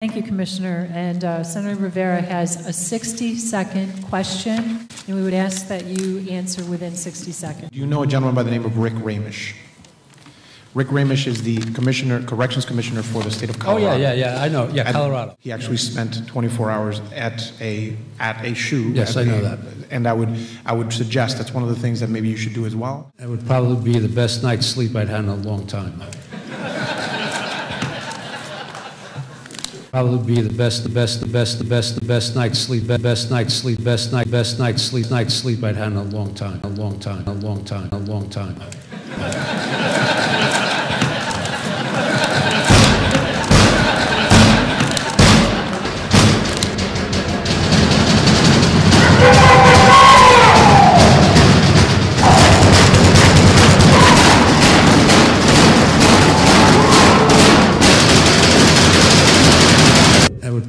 Thank you, Commissioner. And uh, Senator Rivera has a 60-second question, and we would ask that you answer within 60 seconds. Do you know a gentleman by the name of Rick Raemisch? Rick Raemisch is the commissioner, corrections commissioner for the state of Colorado. Oh, yeah, yeah, yeah, I know, yeah, And Colorado. He actually spent 24 hours at a, at a SHU. Yes, at I know a- that. And I would, I would suggest that's one of the things that maybe you should do as well. It would probably be the best night's sleep I'd had in a long time. Probably be the best, the best, the best, the best, the best night's sleep, best night's sleep, best night, best night's sleep, night's sleep I'd had in a long time, a long time, a long time, a long time.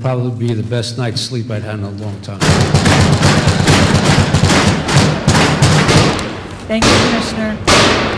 Probably be the best night's sleep I'd had in a long time. Thank you, Commissioner.